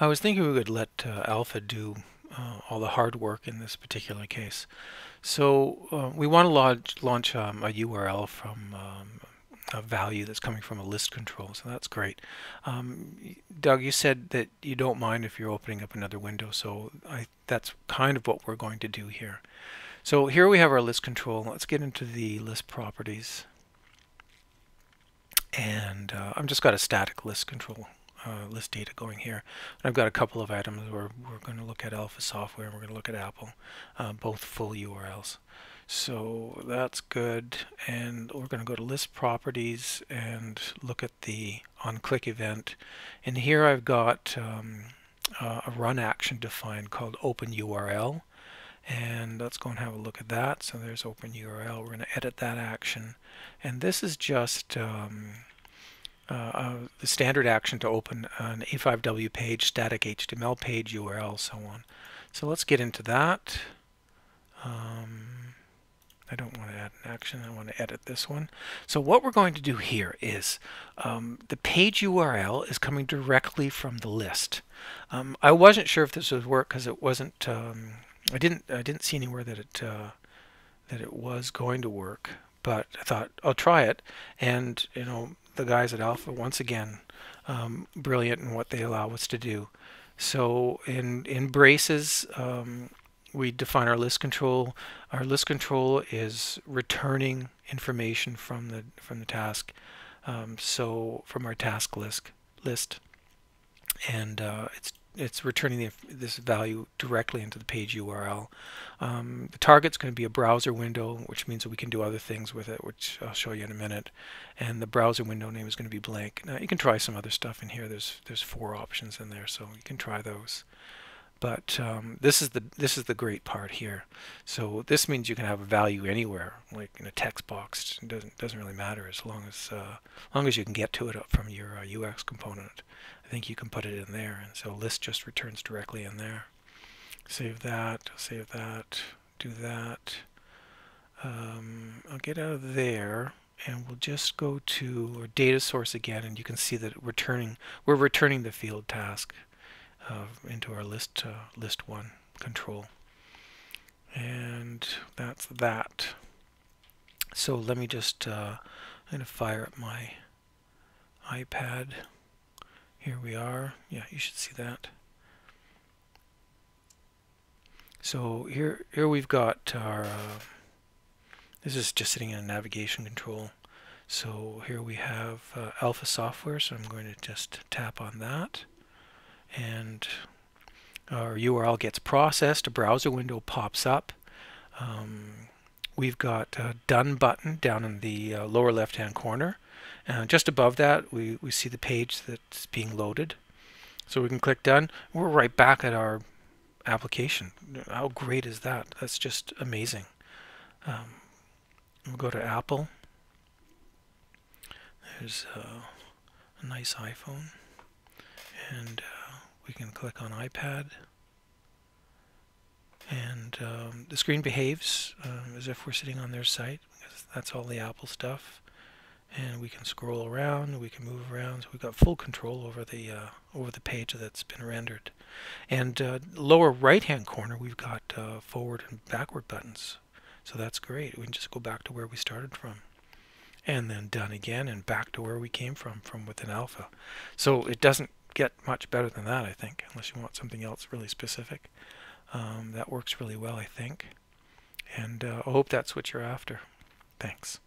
I was thinking we would let uh, Alpha do uh, all the hard work in this particular case. So uh, we want to launch, launch um, a URL from um, a value that's coming from a list control, so that's great. Um, Doug, you said that you don't mind if you're opening up another window, so I, that's kind of what we're going to do here. So here we have our list control. Let's get into the list properties. And uh, I've just got a static list control uh, list data going here. And I've got a couple of items where we're going to look at Alpha Software and we're going to look at Apple, uh, both full URLs. So that's good. And we're going to go to list properties and look at the on click event. And here I've got um, uh, a run action defined called open URL. And let's go and have a look at that. So there's open URL. We're going to edit that action. And this is just um, uh, uh, the standard action to open an A5W page, static HTML page, URL, so on. So let's get into that. Um, I don't want to add an action, I want to edit this one. So what we're going to do here is um, the page URL is coming directly from the list. Um, I wasn't sure if this would work because it wasn't, um, I didn't I didn't see anywhere that it uh, that it was going to work, but I thought I'll try it. And you know, the guys at Alpha once again um, brilliant in what they allow us to do. So in in braces, um, we define our list control. Our list control is returning information from the from the task. Um, so from our task list list, and uh, it's it's returning the, this value directly into the page URL. Um, the target's going to be a browser window, which means we can do other things with it, which I'll show you in a minute. And the browser window name is going to be blank. Now you can try some other stuff in here. There's there's four options in there, so you can try those. But um, this is the this is the great part here. So this means you can have a value anywhere, like in a text box. It doesn't doesn't really matter as long as uh, long as you can get to it from your uh, UX component. I think you can put it in there, and so list just returns directly in there. Save that. Save that. Do that. Um, I'll get out of there and we'll just go to our data source again and you can see that returning we're returning the field task uh, into our list uh, list one control. And that's that. So let me just uh, I'm to fire up my iPad. Here we are. Yeah you should see that. So here here we've got our uh, this is just sitting in a navigation control. So here we have uh, alpha software so I'm going to just tap on that and our URL gets processed, a browser window pops up. Um, we've got a done button down in the uh, lower left hand corner. And just above that we, we see the page that's being loaded. So we can click done. We're right back at our application. How great is that? That's just amazing. Um, we'll go to Apple. There's uh, a nice iPhone. And uh, we can click on iPad. And um, the screen behaves um, as if we're sitting on their site. That's all the Apple stuff. And we can scroll around we can move around. So we've got full control over the uh, over the page that's been rendered. And uh, lower right hand corner we've got uh, forward and backward buttons. So that's great. We can just go back to where we started from. And then done again and back to where we came from from within alpha. So it doesn't get much better than that, I think, unless you want something else really specific. Um, that works really well, I think. And uh, I hope that's what you're after. Thanks.